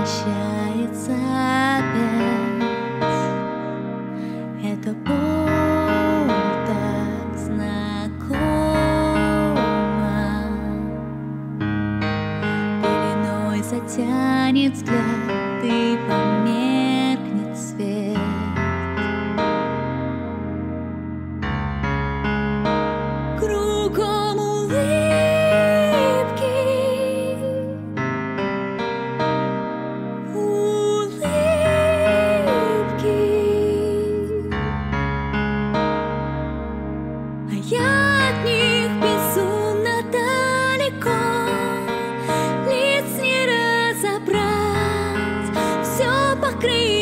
возвращается опять. Это боль так знакома. Пеленой затянет взгляд и померкнет свет. Кругом а я от них безумно далеко, лиц не разобрать, все покрыто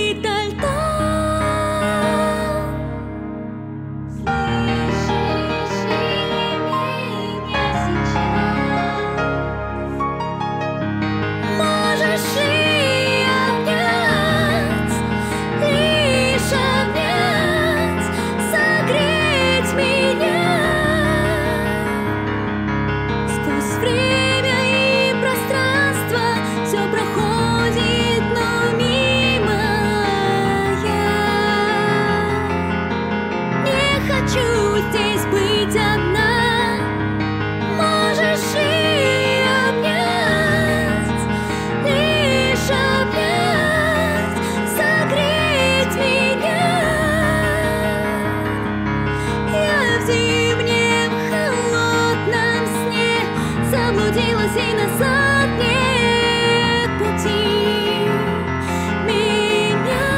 нет пути. Меня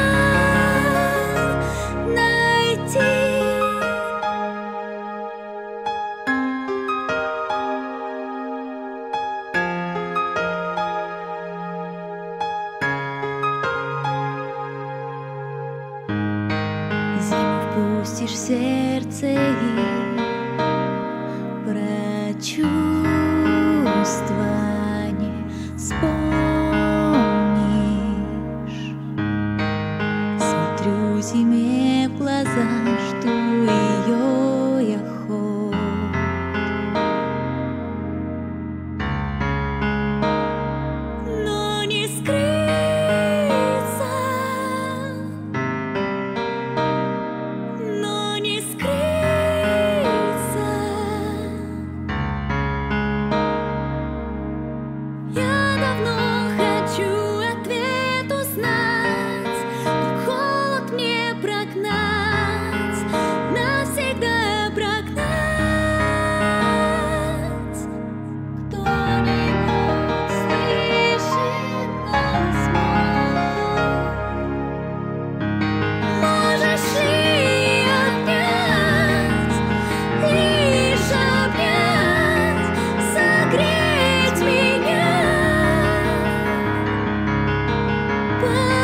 найти. Зиму впустишь в сердце и those me 我